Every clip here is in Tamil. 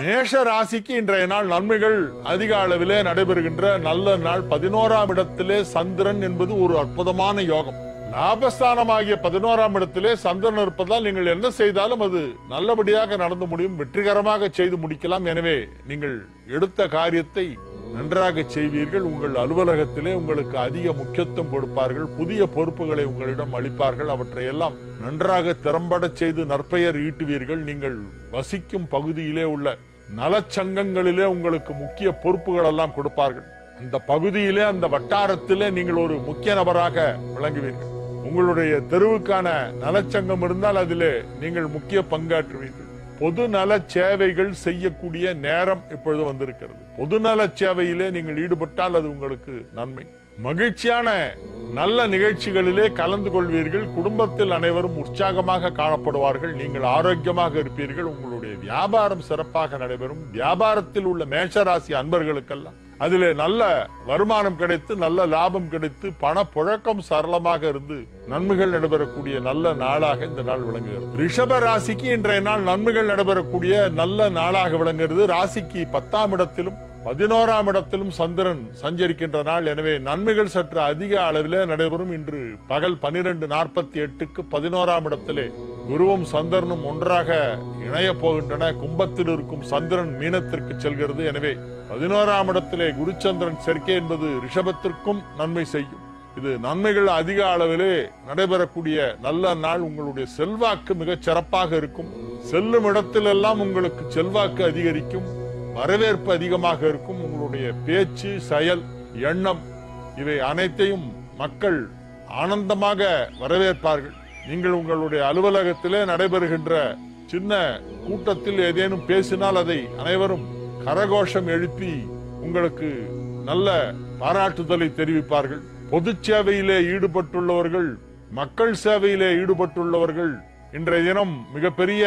மேஷ ராசிக்கு இன்றைய நாள் நன்மைகள். அதிக அளவிலே நடைபெறுகின்ற நல்ல நாள். பதினோராம் இடத்திலே சந்திரன் என்பது ஒரு அற்புதமான யோகம். லாபஸ்தானமாகிய பதினோராம் இடத்திலே சந்திரன் இருப்பதால் நீங்கள் என்ன செய்தாலும் அது நல்லபடியாக நடந்து முடியும். வெற்றிகரமாக செய்து முடிக்கலாம். எனவே நீங்கள் எடுத்த காரியத்தை நன்றாக செய்வீர்கள். உங்கள் அலுவலகத்திலே உங்களுக்கு அதிக முக்கியத்துவம் கொடுப்பார்கள். புதிய பொறுப்புகளை உங்களிடம் அளிப்பார்கள். அவற்றை எல்லாம் நன்றாக திறம்பட செய்து நற்பெயர் ஈட்டுவீர்கள். நீங்கள் வசிக்கும் பகுதியிலே உள்ள நலச்சங்கங்களிலே உங்களுக்கு முக்கிய பொறுப்புகள் எல்லாம் கொடுப்பார்கள். அந்த பகுதியிலே அந்த வட்டாரத்திலே நீங்கள் ஒரு முக்கிய நபராக விளங்குவீர்கள். உங்களுடைய தெருவுக்கான நலச்சங்கம் இருந்தால் அதிலே நீங்கள் முக்கிய பங்காற்றுவீர்கள். பொது நல சேவைகள் செய்யக்கூடிய நேரம் இப்பொழுது வந்திருக்கிறது. பொதுநல சேவையிலே நீங்கள் ஈடுபட்டால் அது உங்களுக்கு நன்மை. மகிழ்ச்சியான நல்ல நிகழ்ச்சிகளிலே கலந்து கொள்வீர்கள். குடும்பத்தில் அனைவரும் உற்சாகமாக காணப்படுவார்கள். நீங்கள் ஆரோக்கியமாக இருப்பீர்கள். உங்களுடைய வியாபாரம் சிறப்பாக நடைபெறும். வியாபாரத்தில் உள்ள மேஷராசி அன்பர்களுக்கெல்லாம் அதில் நல்ல வருமானம் கிடைத்து நல்ல லாபம் கிடைத்து பண புழக்கம் சரளமாக இருந்து நன்மைகள் நடைபெறக்கூடிய நல்ல நாளாக இந்த நாள் விளங்குகிறது. ரிஷப ராசிக்கு இன்றைய நாள் நன்மைகள் நடைபெறக்கூடிய நல்ல நாளாக விளங்குகிறது. ராசிக்கு பத்தாம் இடத்திலும் பதினோராம் இடத்திலும் சந்திரன் சஞ்சரிக்கின்ற நாள். எனவே நன்மைகள் சற்று அதிக அளவில் நடைபெறும். இன்று பகல் பனிரெண்டு நாற்பத்தி எட்டுக்கு பதினோராம் இடத்திலே குருவும் சந்திரனும் ஒன்றாக இணைய போகின்றன. கும்பத்தில் இருக்கும் சந்திரன் மீனத்திற்கு செல்கிறது. எனவே பதினோராம் இடத்திலே குருச்சந்திரன் சேர்க்கை என்பது ரிஷபத்திற்கும் நன்மை செய்யும். இது நன்மைகள் அதிக அளவிலே நடைபெறக்கூடிய நல்ல நாள். உங்களுடைய செல்வாக்கு மிக சிறப்பாக இருக்கும். செல்லும் இடத்திலெல்லாம் உங்களுக்கு செல்வாக்கு அதிகரிக்கும். வரவேற்பு அதிகமாக இருக்கும். உங்களுடைய பேச்சு செயல் எண்ணம் இவை அனைத்தையும் மக்கள் ஆனந்தமாக வரவேற்பார்கள். நீங்கள் உங்களுடைய அலுவலகத்திலே நடைபெறுகின்ற சின்ன கூட்டத்தில் ஏதேனும் பேசினால் அதை அனைவரும் கரகோஷம் எழுப்பி உங்களுக்கு நல்ல பாராட்டுதலை தெரிவிப்பார்கள். பொது சேவையிலே ஈடுபட்டுள்ளவர்கள் மக்கள் சேவையிலே ஈடுபட்டுள்ளவர்கள் இன்றைய தினம் மிகப்பெரிய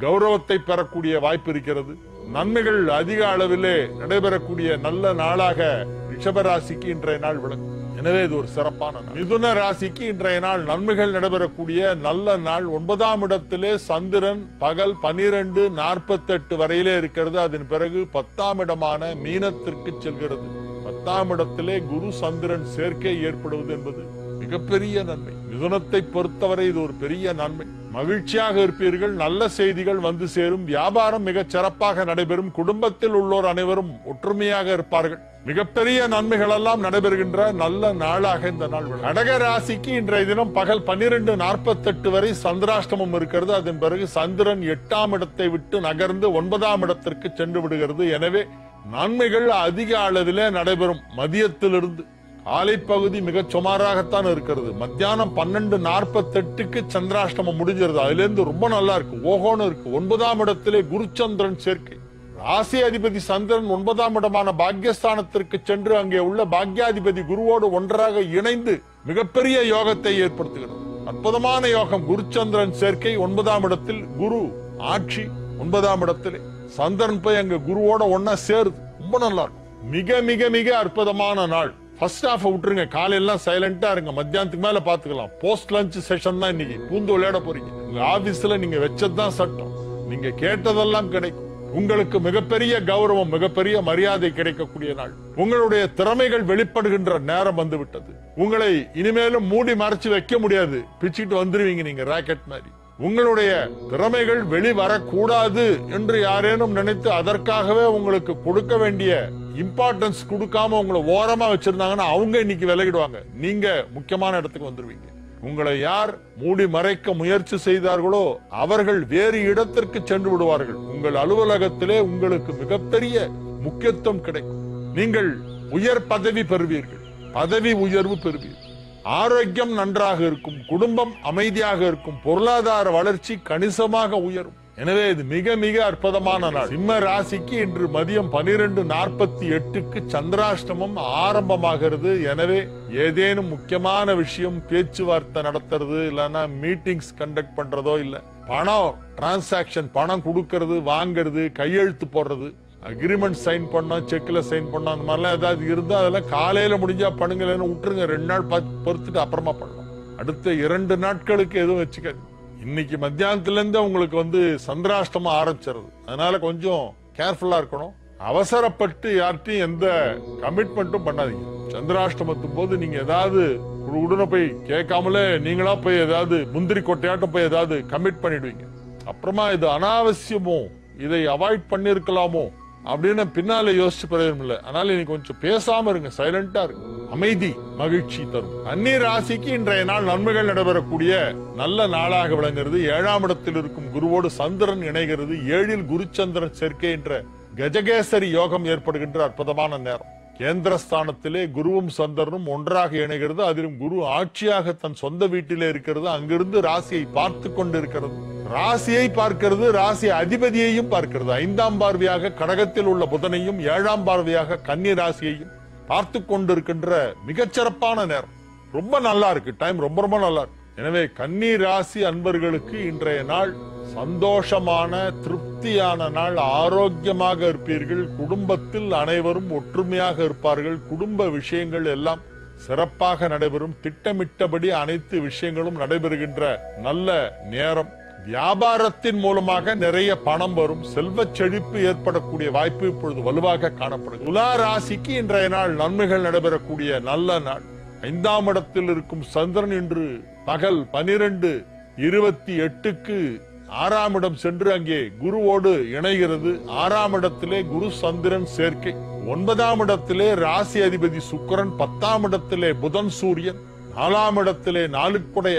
கௌரவத்தை பெறக்கூடிய வாய்ப்பு இருக்கிறது. நன்மைகள் அதிக அளவிலே நடைபெறக்கூடிய நல்ல நாளாக ரிஷபராசிக்கு இன்றைய நாள் விளங்கும். எனவே இது ஒரு சிறப்பான நாள். மிதுன ராசிக்கு இன்றைய நாள் நன்மைகள் நடைபெறக்கூடிய நல்ல நாள். ஒன்பதாம் இடத்திலே சந்திரன் பகல் பனிரெண்டு நாற்பத்தெட்டு வரையிலே இருக்கிறது. அதன் பிறகு பத்தாம் இடமான மீனத்திற்கு செல்கிறது. பத்தாம் இடத்திலே குரு சந்திரன் சேர்க்கை ஏற்படுவது என்பது மிகப்பெரிய நன்மை. மிதுனத்தை பொறுத்தவரை இது ஒரு பெரிய நன்மை. மகிழ்ச்சியாக இருப்பீர்கள். நல்ல செய்திகள் வந்து சேரும். வியாபாரம் மிகச் சிறப்பாக நடைபெறும். குடும்பத்தில் உள்ளோர் அனைவரும் ஒற்றுமையாக இருப்பார்கள். மிகப்பெரிய நன்மைகள் எல்லாம் நடைபெறுகின்ற நல்ல நாளாக இந்த நாள் கடக ராசிக்கு இன்றைய தினம் பகல் பன்னிரண்டு நாற்பத்தெட்டு வரை சந்திராஷ்டமம் இருக்கிறது. அதன் பிறகு சந்திரன் எட்டாம் இடத்தை விட்டு நகர்ந்து ஒன்பதாம் இடத்திற்கு சென்று விடுகிறது. எனவே நன்மைகள் அதிக அளவிலே நடைபெறும் மதியத்திலிருந்து. காலை பகுதி மிகச் சுமாராகத்தான் இருக்கிறது. மத்தியானம் பன்னெண்டு நாற்பத்தெட்டுக்கு சந்திராஷ்டமம் முடிஞ்சிருது. அதுல இருந்து ரொம்ப நல்லா இருக்கு. ஓஹோன்னு இருக்கு. ஒன்பதாம் இடத்திலே குருச்சந்திரன் சேர்க்கை. ராசி அதிபதி சந்திரன் ஒன்பதாம் இடமான பாக்யஸ்தானத்திற்கு சென்று அங்கே உள்ள பாக்யாதிபதி குருவோடு ஒன்றாக இணைந்து மிகப்பெரிய யோகத்தை ஏற்படுத்துகிறது அற்புதமான யோகம் குருச்சந்திரன் சேர்க்கை ஒன்பதாம் இடத்தில் குரு ஆட்சி ஒன்பதாம் இடத்திலே. சந்திரன் போய் அங்க குருவோட ஒன்னா சேருது. ரொம்ப நல்லா இருக்கும் மிக மிக மிக அற்புதமான நாள். ஃபர்ஸ்ட் ஹாஃப் விட்டுருங்க. காலையெல்லாம் சைலண்டா இருங்க. மத்தியானத்துக்கு மேல பாத்துக்கலாம். போஸ்ட் லஞ்ச் செஷன் தான் இன்னைக்கு. பூந்து விளையாட போறீங்க. உங்க ஆபீஸ்ல நீங்க வச்சதுதான் சட்டம். நீங்க கேட்டதெல்லாம் கிடைக்கும். உங்களுக்கு மிகப்பெரிய கௌரவம் மிகப்பெரிய மரியாதை கிடைக்கக்கூடிய நாள். உங்களுடைய திறமைகள் வெளிப்படுகின்ற நேரம் வந்துவிட்டது. உங்களை இனிமேலும் மூடி மறைச்சு வைக்க முடியாது. பிச்சுட்டு வந்துருவீங்க நீங்க ராக்கெட் மாதிரி. உங்களுடைய திறமைகள் வெளிவரக்கூடாது என்று யாரேனும் நினைத்து அதற்காகவே உங்களுக்கு கொடுக்க வேண்டிய இம்பார்ட்டன்ஸ் கொடுக்காம உங்களை ஓரமா வச்சிருந்தாங்கன்னா அவங்க இன்னைக்கு விலகிடுவாங்க. நீங்க முக்கியமான இடத்துக்கு வந்துருவீங்க. உங்களை யார் மூடி மறைக்க முயற்சி செய்தார்களோ அவர்கள் வேறு இடத்திற்கு சென்று விடுவார்கள். உங்கள் அலுவலகத்திலே உங்களுக்கு மிகப்பெரிய முக்கியத்துவம் கிடைக்கும். நீங்கள் உயர் பதவி பெறுவீர்கள். பதவி உயர்வு பெறுவீர்கள். ஆரோக்கியம் நன்றாக இருக்கும் குடும்பம் அமைதியாக இருக்கும் பொருளாதார வளர்ச்சி கணிசமாக உயரும். எனவே இது மிக மிக அற்புதமான நாள். சிம்ம ராசிக்கு இன்று மதியம் பனிரெண்டு நாற்பத்தி எட்டுக்கு சந்திராஷ்டமம் ஆரம்பமாகிறது. எனவே ஏதேனும் முக்கியமான விஷயம் பேச்சுவார்த்தை நடத்துறது இல்லைன்னா மீட்டிங்ஸ் கண்டக்ட் பண்றதோ இல்ல. பணம் டிரான்சாக்சன் பணம் கொடுக்கறது வாங்குறது கையெழுத்து போடுறது அக்ரிமெண்ட் சைன் பண்ணோம் செக்ல சைன் பண்ணோம் அந்த மாதிரிலாம் ஏதாவது இருந்தா அதெல்லாம் காலையில முடிஞ்சா பண்ணுங்களேன்னு விட்டுருங்க. ரெண்டு நாள் பார்த்து பொறுத்துட்டு அப்புறமா பண்ணலாம். அடுத்த இரண்டு நாட்களுக்கு எதுவும் வச்சுக்காது இன்னைக்கு மத்தியானத்துல இருந்து உங்களுக்கு வந்து சந்திராஷ்டமம் ஆரம்பிச்சிருது. அதனால கொஞ்சம் கேர்ஃபுல்லா இருக்கணும். அவசரப்பட்டு யார்ட்டையும் எந்த கமிட்மெண்ட்டும் பண்ணாதீங்க. சந்திராஷ்டமத்தும் போது நீங்க ஏதாவது ஒரு உடனே போய் கேட்காமலே நீங்களா போய் ஏதாவது முந்திரி கொட்டையாட்டம் போய் ஏதாவது கமிட் பண்ணிடுவீங்க. அப்புறமா இது அனாவசியமோ இதை அவாய்ட் பண்ணிருக்கலாமோ அப்படின்னு பின்னால யோசிச்சு பிரயோஜனம் இல்லை அதனால நீ கொஞ்சம் பேசாம இருங்க சைலண்டா இருங்க. அமைதி மகிழ்ச்சி தரும். அந்நிய ராசிக்கு இன்றைய நாள் நன்மைகள் நடைபெறக்கூடிய நல்ல நாளாக விளங்குறது ஏழாம் இடத்தில் இருக்கும் குருவோடு சந்திரன் இணைகிறது. ஏழில் குருச்சந்திரன் சேர்க்கை என்ற கஜகேசரி யோகம் ஏற்படுகின்ற அற்புதமான நேரம். கேந்திரஸ்தானத்திலே குருவும் சந்திரனும் ஒன்றாக இணைகிறது. அதிலும் குரு ஆட்சியாக தன் சொந்த வீட்டிலே இருக்கிறது. அங்கிருந்து ராசியை பார்த்து கொண்டிருக்கிறது. ராசியை பார்க்கிறது ராசி அதிபதியையும் பார்க்கிறது. ஐந்தாம் பார்வையாக கடகத்தில் உள்ள புதனையும் ஏழாம் பார்வையாக கன்னி ராசியையும் பார்த்து கொண்டிருக்கின்ற மிகச்சிறப்பான நேரம். ரொம்ப நல்லா இருக்கு. டைம் ரொம்ப ரொம்ப நல்லா இருக்கு. எனவே கன்னி ராசி அன்பர்களுக்கு இன்றைய நாள் சந்தோஷமான திருப்தியான நாள். ஆரோக்கியமாக இருப்பீர்கள். குடும்பத்தில் அனைவரும் ஒற்றுமையாக இருப்பார்கள். குடும்ப விஷயங்கள் எல்லாம் சிறப்பாக நடைபெறும். திட்டமிட்டபடி அனைத்து விஷயங்களும் நடைபெறுகின்ற நல்ல நேரம். வியாபாரத்தின் மூலமாக நிறைய பணம் வரும் செல்வ செழிப்பு ஏற்படக்கூடிய வாய்ப்பு இப்பொழுது வலுவாக காணப்படுகிறது. துலா ராசிக்கு இன்றைய நாள் நன்மைகள் நடைபெறக்கூடிய நல்ல நாள். ஐந்தாம் இடத்தில் இருக்கும் சந்திரன் இன்று பகல் பனிரெண்டு இருபத்தி எட்டுக்கு ஆறாம் இடம் சென்று அங்கே குருவோடு இணைகிறது. ஆறாம் இடத்திலே குரு சந்திரன் சேர்க்கை. ஒன்பதாம் இடத்திலே ராசி அதிபதி சுக்கிரன். பத்தாம் இடத்திலே புதன் சூரியன். நாலாம் இடத்திலே நாளுக்குடைய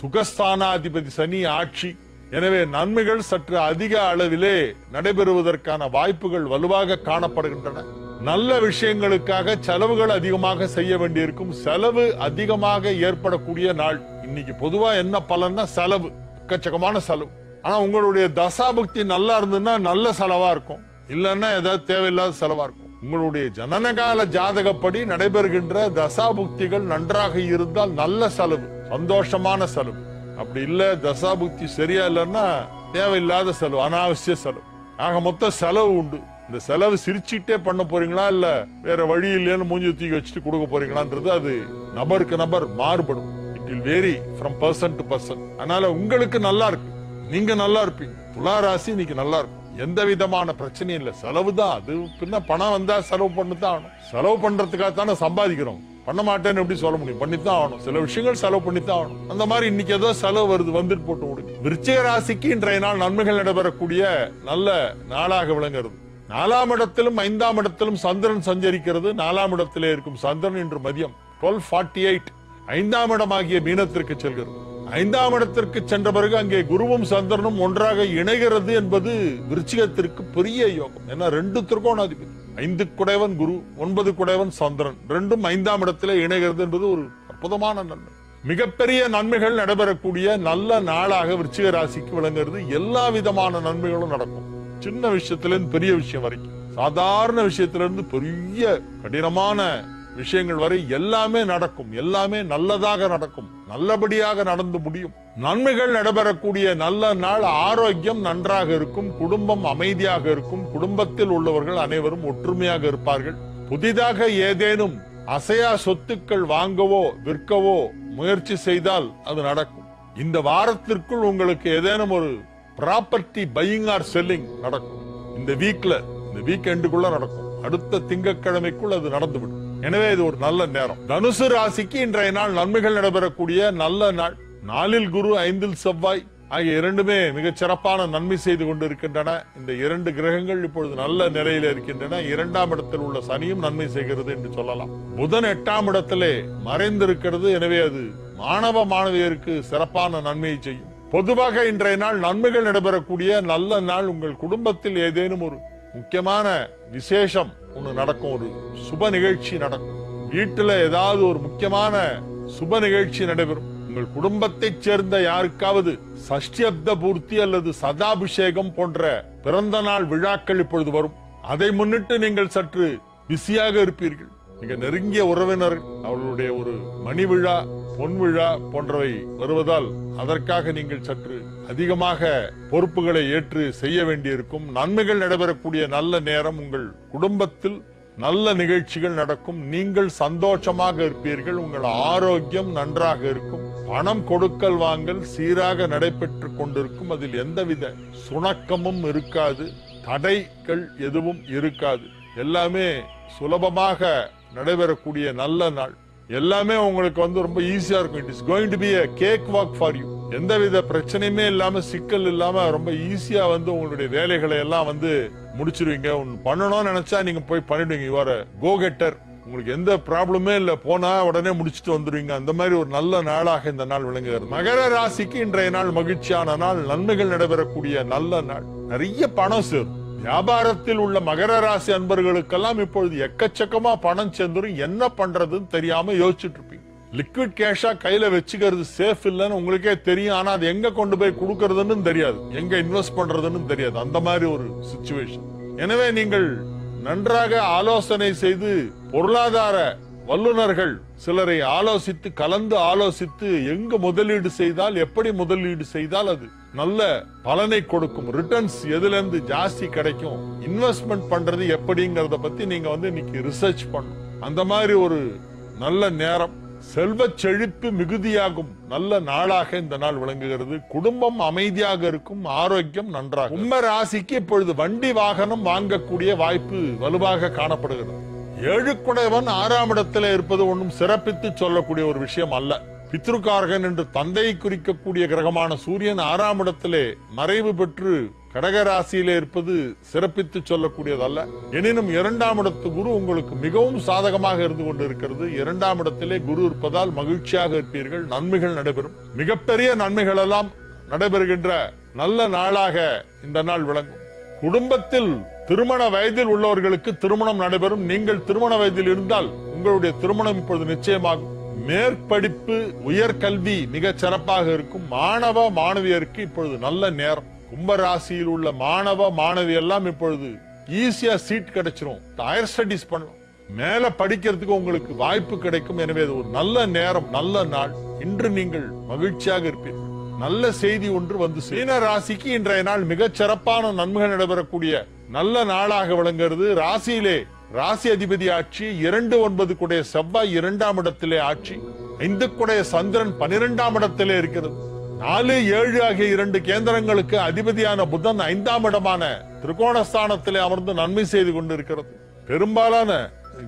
சுகஸ்தானாதிபதி சனி ஆட்சி. எனவே நன்மைகள் சற்று அதிக அளவிலே நடைபெறுவதற்கான வாய்ப்புகள் வலுவாக காணப்படுகின்றன. நல்ல விஷயங்களுக்காக செலவுகள் அதிகமாக செய்ய வேண்டியிருக்கும். செலவு அதிகமாக ஏற்படக்கூடிய நாள். இன்னைக்கு பொதுவா என்ன பலன்னா செலவு. எக்கச்சக்கமான செலவு. ஆனா உங்களுடைய தசாபுக்தி நல்லா இருந்ததுன்னா நல்ல செலவா இருக்கும். இல்லைன்னா ஏதாவது தேவையில்லாத செலவா இருக்கும். உங்களுடைய ஜனனகால ஜாதகப்படி நடைபெறுகின்ற தசாபுக்திகள் நன்றாக இருந்தால் நல்ல செலவு. சந்தோஷமான செலவு. அப்படி இல்ல தசாபுக்தி சரியா இல்லைன்னா தேவையில்லாத செலவு அனாவசிய செலவு. ஆக மொத்தம் செலவு உண்டு. இந்த செலவு சிரிச்சுட்டே பண்ண போறீங்களா இல்ல வேற வழி இல்லைன்னு மூஞ்சி தூக்கி வச்சுட்டு கொடுக்க போறீங்களான்றது அது நபருக்கு நபர் மாறுபடும். It will vary from person to person அதனால உங்களுக்கு நல்லா இருக்கு. நீங்க நல்லா இருப்பீங்க. துலா ராசி இன்னைக்கு நல்லா இருக்கும் எந்த விதமான பிரச்சனையும் இல்ல. செலவு தான் அது பின்ன பணம் வந்தா செலவு பண்ணி ஆகணும். செலவு பண்றதுக்காக தானே சம்பாதிக்கிறோம். பண்ண மாட்டேன்னு எப்படி சொல்ல முடியும்? பண்ணித்தான் ஆகணும். சில விஷயங்கள் செலவு பண்ணித்தான் ஆகணும். அந்த மாதிரி இன்னைக்கு ஏதோ செலவு வருது வந்துட்டு போட்டு விடுங்க விருச்சிக ராசிக்கு இன்றைய நாள் நன்மைகள் நடைபெறக்கூடிய நல்ல நாளாக விளங்குறது நாலாம் இடத்திலும் ஐந்தாம் இடத்திலும் சந்திரன் சஞ்சரிக்கிறது. நாலாம் இடத்திலே இருக்கும் சந்திரன் இன்று மதியம் டுவெல் ஃபார்ட்டி எயிட் ஐந்தாம் இடமாகிய மீனத்திற்கு செல்கிறது. ஐந்தாம் இடத்திற்கு சென்ற பிறகு அங்கே குருவும் சந்திரனும் ஒன்றாக இணைகிறது என்பது விருச்சிகத்திற்கு பெரிய யோகம். ஏன்னா ரெண்டு திருகோணாதிபதி ஐந்து குடைவன் குரு ஒன்பது குடைவன் சந்திரன். ரெண்டும் ஐந்தாம் இடத்திலே இணைகிறது என்பது ஒரு அற்புதமான நன்மை. மிகப்பெரிய நன்மைகள் நடைபெறக்கூடிய நல்ல நாளாக விருச்சிக ராசிக்கு விளங்குறது எல்லா விதமான நன்மைகளும் நடக்கும். சின்ன விஷயத்திலிருந்து பெரிய விஷயம் வரைக்கும். சாதாரண விஷயத்திலிருந்து பெரிய கடினமான விஷயங்கள் வரை எல்லாமே நடக்கும். எல்லாமே நல்லதாக நடக்கும். நல்லபடியாக நடந்து முடியும். நன்மைகள் நடைபெறக்கூடிய நல்ல நாள் ஆரோக்கியம் நன்றாக இருக்கும். குடும்பம் அமைதியாக இருக்கும். குடும்பத்தில் உள்ளவர்கள் அனைவரும் ஒற்றுமையாக இருப்பார்கள். புதிதாக ஏதேனும் அசையா சொத்துக்கள் வாங்கவோ விற்கவோ முயற்சி செய்தால் அது நடக்கும். இந்த வாரத்திற்குள் உங்களுக்கு ஏதேனும் ஒரு ப்ராப்பர்ட்டி பையிங் ஆர் செல்லிங் நடக்கும். இந்த வீக்ல இந்த வீக்கெண்டுக்குள்ள நடக்கும். அடுத்த திங்கட்கிழமைக்குள் அது நடந்துவிடும். எனவே இது ஒரு நல்ல நேரம். தனுசு ராசிக்கு இன்றைய நாள் நன்மைகள் நடைபெறக்கூடிய நல்ல நாள். நாளில் குரு ஐந்தில் செவ்வாய் ஆகிய இரண்டுமே மிகச் சிறப்பான நன்மை செய்து கொண்டிருக்கின்றன. இந்த இரண்டு கிரகங்கள் இப்பொழுது நல்ல நிலையில இருக்கின்றன. இரண்டாம் இடத்தில் உள்ள சனியும் நன்மை செய்கிறது என்று சொல்லலாம். புதன் எட்டாம் இடத்திலே மறைந்திருக்கிறது. எனவே அது மாணவ மாணவியருக்கு சிறப்பான நன்மையை செய்யும். பொதுவாக இன்றைய நாள் நன்மைகள் நடைபெறக்கூடிய நல்ல நாள் உங்கள் குடும்பத்தில் ஏதேனும் ஒரு முக்கியமான விசேஷம் ஒன்று நடக்கும் ஒரு சுப நிகழ்ச்சி நடக்கும். வீட்டில் ஏதாவது ஒரு முக்கியமான சுப நிகழ்ச்சி நடைபெறும். உங்கள் குடும்பத்தைச் சேர்ந்த யாருக்காவது சஷ்டியப்த பூர்த்தி அல்லது சதாபிஷேகம் போன்ற பிறந்த நாள் விழாக்கள் இப்பொழுது வரும். அதை முன்னிட்டு நீங்கள் சற்று பிஸியாக இருப்பீர்கள். மிக நெருங்கிய உறவினர் அவர்களுடைய ஒரு மணி விழா பொன்விழா போன்றவை வருவதால் அதற்காக நீங்கள் சற்று அதிகமாக பொறுப்புகளை ஏற்று செய்ய வேண்டியிருக்கும். நன்மைகள் நடைபெறக்கூடிய நல்ல நேரம் உங்கள் குடும்பத்தில் நல்ல நிகழ்ச்சிகள் நடக்கும். நீங்கள் சந்தோஷமாக இருப்பீர்கள். உங்கள் ஆரோக்கியம் நன்றாக இருக்கும். பணம் கொடுக்கல் வாங்கல் சீராக நடைபெற்று கொண்டிருக்கும். அதில் எந்தவித சுணக்கமும் இருக்காது. தடைகள் எதுவும் இருக்காது. எல்லாமே சுலபமாக நடைபெறக்கூடிய நல்ல நாள். எல்லாமே உங்களுக்கு வந்து ரொம்ப ஈஸியா இருக்கும். It is going to be a cake walk for you எந்தவித பிரச்சனையுமே இல்லாம சிக்கல் இல்லாம ரொம்ப ஈஸியா வந்து உங்களுடைய வேலைகளை எல்லாம் வந்து முடிச்சிருவீங்க. ஒன்னு பண்ணணும்னு நினைச்சா நீங்க போய் பண்ணிடுவீங்க. யுவர் கோ கெட்டர் உங்களுக்கு எந்த ப்ராப்ளமே இல்ல. போனா உடனே முடிச்சிட்டு வந்துருவீங்க. அந்த மாதிரி ஒரு நல்ல நாளாக இந்த நாள் விளங்குகிறது. மகர ராசிக்கு இன்றைய நாள் மகிழ்ச்சியான நாள். நன்மைகள் நடைபெறக்கூடிய நல்ல நாள். நிறைய பணம் சேரும். வியாபாரத்தில் உள்ள மகர ராசி அன்பர்களுக்கெல்லாம் இப்பொழுது எக்கச்சக்கமா பணம் சேர்ந்துரும் என்ன பண்றதுன்னு தெரியாம யோசிச்சுட்டு இருப்பீங்க. லிக்விட் கேஷா கையில வச்சுக்கிறது சேஃப் இல்லைன்னு உங்களுக்கே தெரியும். ஆனா அது எங்க கொண்டு போய் கொடுக்கறதுன்னு தெரியாது. எங்க இன்வெஸ்ட் பண்றதுன்னு தெரியாது. அந்த மாதிரி ஒரு சுச்சுவேஷன் எனவே நீங்கள் நன்றாக ஆலோசனை செய்து பொருளாதார வல்லுனர்கள் சிலரை ஆலோசித்து கலந்து ஆலோசித்து எங்கு முதலீடு செய்தால் எப்படி முதலீடு செய்தால் அது நல்ல பலனை கொடுக்கும். ரிட்டர்ன்ஸ் எதுல இருந்து ஜாஸ்தி கிடைக்கும். இன்வெஸ்ட்மெண்ட் பண்றது எப்படிங்கறத பத்தி நீங்க வந்து இன்னைக்கு ரிசர்ச் பண்ணும் அந்த மாதிரி ஒரு நல்ல நேரம். செல்வ செழிப்பு மிகுதியாகும். நல்ல நாளாக இந்த நாள் விளங்குகிறது. குடும்பம் அமைதியாக இருக்கும். ஆரோக்கியம் நன்றாக கும்ப ராசிக்கு இப்பொழுது வண்டி வாகனம் வாங்கக்கூடிய வாய்ப்பு வலுவாக காணப்படுகிறது. ஏழுக்குடையவன் ஆறாம் இடத்துல இருப்பது ஒன்றும் சிறப்பித்து சொல்லக்கூடிய ஒரு விஷயம் அல்ல. பித்ருக்காரகன் என்று தந்தையை குறிக்கக்கூடிய கிரகமான சூரியன் ஆறாம் இடத்திலே மறைவு பெற்று கடகராசியிலே இருப்பது சிறப்பித்து சொல்லக்கூடியதல்ல. எனினும் இரண்டாம் இடத்து குரு உங்களுக்கு மிகவும் சாதகமாக இருந்து கொண்டிருக்கிறது. இரண்டாம் இடத்திலே குரு இருப்பதால் மகிழ்ச்சியாக இருப்பீர்கள். நன்மைகள் நடைபெறும். மிகப்பெரிய நன்மைகள் எல்லாம் நடைபெறுகின்ற நல்ல நாளாக இந்த நாள் விளங்கும். குடும்பத்தில் திருமண வயதில் உள்ளவர்களுக்கு திருமணம் நடைபெறும். நீங்கள் திருமண வயதில் இருந்தால் உங்களுடைய திருமணம் இப்பொழுது நிச்சயமாகும் மேற்படிப்பு உயர்கல்வி மிக சிறப்பாக இருக்கும். மாணவ மாணவியருக்கு இப்பொழுது நல்ல நேரம். கும்பராசியில் உள்ள மாணவ மாணவி எல்லாம் இப்பொழுது ஈஸியா சீட் கிடைச்சிரும். ஹையர் ஸ்டடிஸ் பண்ணலாம். மேல படிக்கிறதுக்கு உங்களுக்கு வாய்ப்பு கிடைக்கும். எனவே இது ஒரு நல்ல நேரம் நல்ல நாள். இன்று நீங்கள் மகிழ்ச்சியாக இருப்பீர்கள். நல்ல செய்தி ஒன்று வந்து மீன ராசிக்கு இன்றைய நாள் மிகச் சிறப்பான நன்மைகள் நடைபெறக்கூடிய நல்ல நாளாக விளங்குகிறது. ராசியிலே ராசி அதிபதி ஆட்சி இரண்டு ஒன்பது குடைய செவ்வாய் இரண்டாம் இடத்திலே ஆட்சி ஐந்து குடைய சந்திரன் பனிரெண்டாம் இடத்திலே இருக்கிறது. நாலு ஏழு ஆகிய இரண்டு கேந்திரங்களுக்கு அதிபதியான புதன் ஐந்தாம் இடமான திரிகோணஸ்தானத்திலே அமர்ந்து நன்மை செய்து கொண்டிருக்கிறது. பெரும்பாலான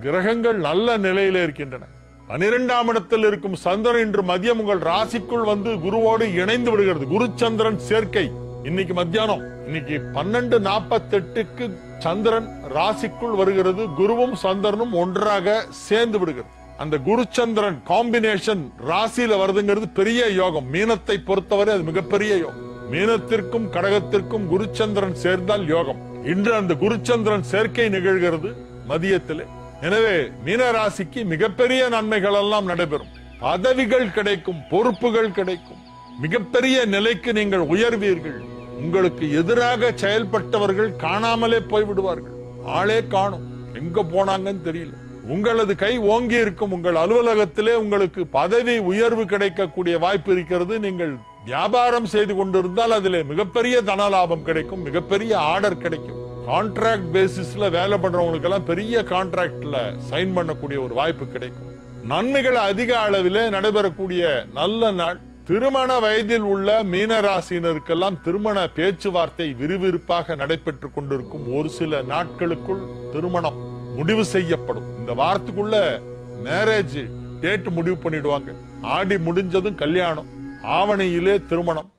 கிரகங்கள் நல்ல நிலையில இருக்கின்றன. பனிரெண்டாம் இடத்தில் இருக்கும் சந்திரன் இன்று மதியம் உங்கள் ராசிக்குள் வந்து குருவோடு இணைந்து விடுகிறது. குரு சந்திரன் சேர்க்கை. இன்னைக்கு மத்தியானம். இன்னைக்கு பன்னெண்டு நாற்பத்தி எட்டுக்கு சந்திரன் ராசிக்குள் வருகிறது. குருவும் சந்திரனும் ஒன்றாக சேர்ந்து விடுகிறது. அந்த குரு சந்திரன் காம்பினேஷன் ராசியில வருதுங்கிறது பெரிய யோகம். மீனத்தை பொறுத்தவரை அது மிகப்பெரிய யோகம். மீனத்திற்கும் கடகத்திற்கும் குருச்சந்திரன் சேர்ந்தால் யோகம். இன்று அந்த குருச்சந்திரன் சேர்க்கை நிகழ்கிறது மதியத்திலே. எனவே மீனராசிக்கு மிகப்பெரிய நன்மைகள் எல்லாம் நடைபெறும். பதவிகள் கிடைக்கும் பொறுப்புகள் கிடைக்கும். மிகப்பெரிய நிலைக்கு நீங்கள் உயர்வீர்கள். உங்களுக்கு எதிராக செயல்பட்டவர்கள் காணாமலே போய்விடுவார்கள். ஆளே காணும். எங்க போனாங்கன்னு தெரியல. உங்களது கை ஓங்கி இருக்கும். உங்கள் அலுவலகத்திலே உங்களுக்கு பதவி உயர்வு கிடைக்கக்கூடிய வாய்ப்பு இருக்கிறது. நீங்கள் வியாபாரம் செய்து கொண்டிருந்தால் அதிலே மிகப்பெரிய தன லாபம் கிடைக்கும். மிகப்பெரிய ஆர்டர் கிடைக்கும். கான்ட்ராக்ட் பேசிஸ்ல வேலை பண்றவங்களுக்கு எல்லாம் பெரிய கான்ட்ராக்ட்ல சைன் பண்ணக்கூடிய ஒரு வாய்ப்பு கிடைக்கும். நன்மைகள் அதிக அளவிலே நடைபெறக்கூடிய நல்ல நாள். திருமண வயதில் உள்ள மீனராசினருக்கெல்லாம் திருமண பேச்சுவார்த்தை விறுவிறுப்பாக நடைபெற்றுக் கொண்டிருக்கும் ஒரு சில நாட்களுக்குள் திருமணம் முடிவு செய்யப்படும். இந்த வாரத்துக்குள்ள மேரேஜ் டேட் முடிவு பண்ணிடுவாங்க. ஆடி முடிஞ்சதும் கல்யாணம். ஆவணியிலே திருமணம்.